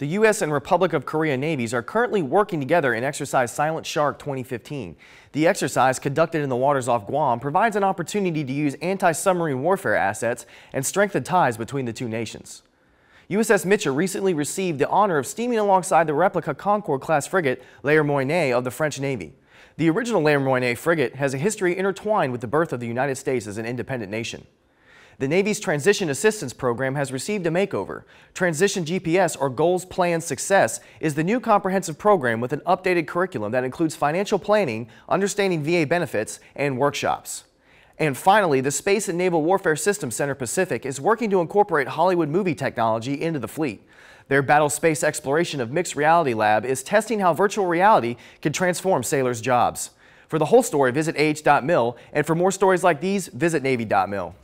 The U.S. and Republic of Korea navies are currently working together in Exercise Silent Shark 2015. The exercise, conducted in the waters off Guam, provides an opportunity to use anti-submarine warfare assets and strengthen ties between the two nations. USS Mitscher recently received the honor of steaming alongside the replica Concorde-class frigate Le L'Hermione of the French Navy. The original Le L'Hermione frigate has a history intertwined with the birth of the United States as an independent nation. The Navy's Transition Assistance Program has received a makeover. Transition GPS, or Goals Plan Success, is the new comprehensive program with an updated curriculum that includes financial planning, understanding VA benefits, and workshops. And finally, the Space and Naval Warfare Systems Center Pacific is working to incorporate Hollywood movie technology into the fleet. Their Battle Space Exploration of Mixed Reality Lab is testing how virtual reality can transform sailors' jobs. For the whole story, visit ah.mil, and for more stories like these, visit Navy.mil.